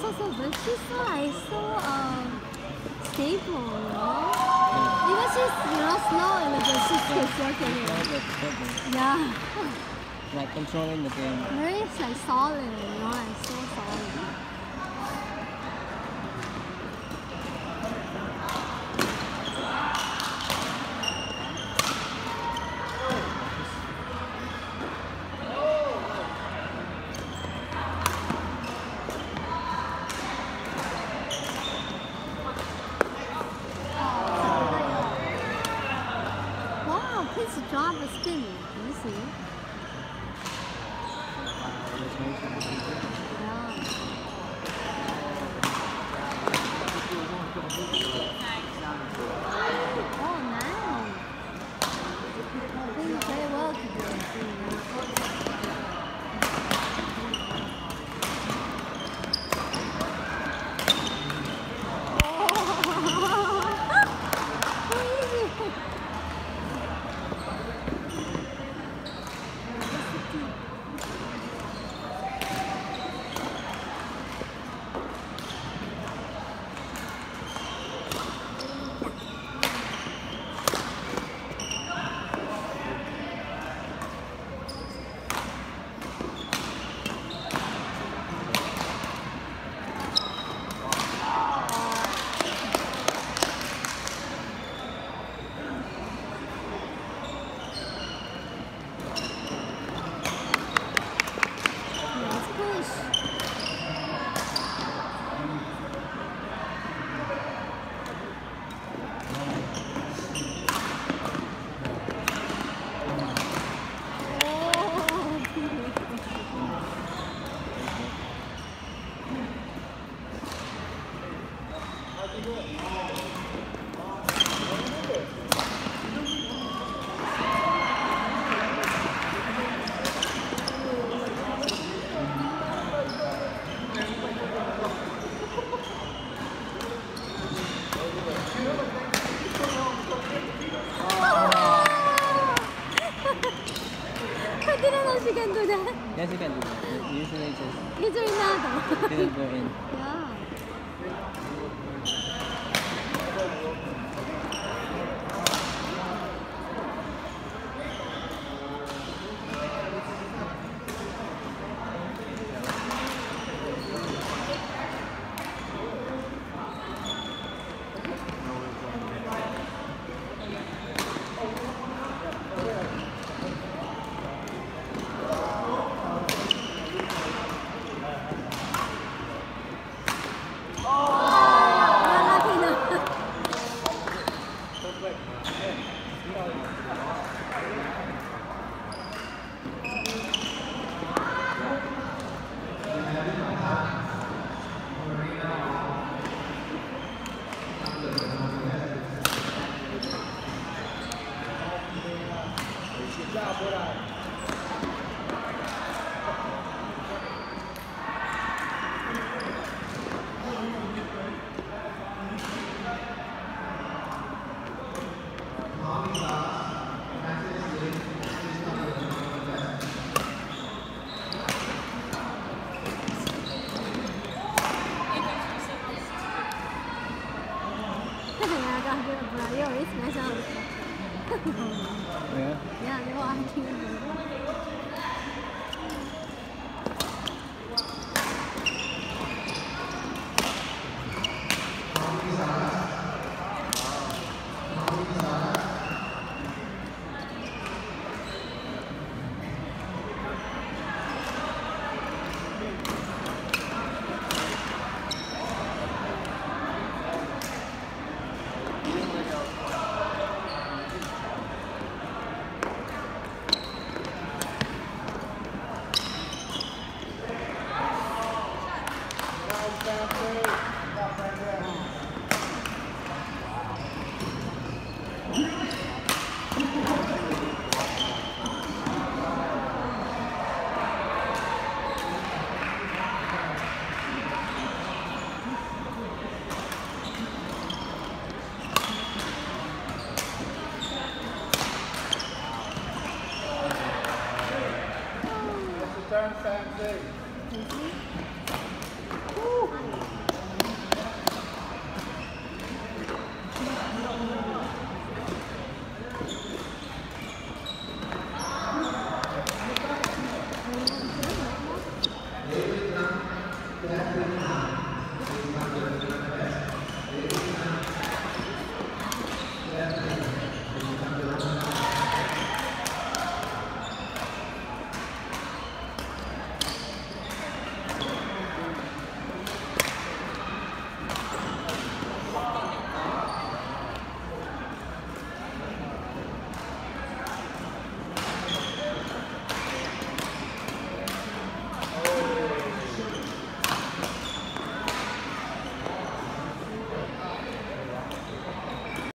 so, but she's so um stable, you know. Even she's you know slow and like she's she's working. Yeah. Like controlling the game. Very like solid, you know, like so solid. His job is you see? Yeah. Yes, you can do that. Usually just Usually not. didn't go in. yeah. Yeah, but I... 哈哈，你还敢这么说？又一次来这样子。哈哈，你还得往还听。down San Jose.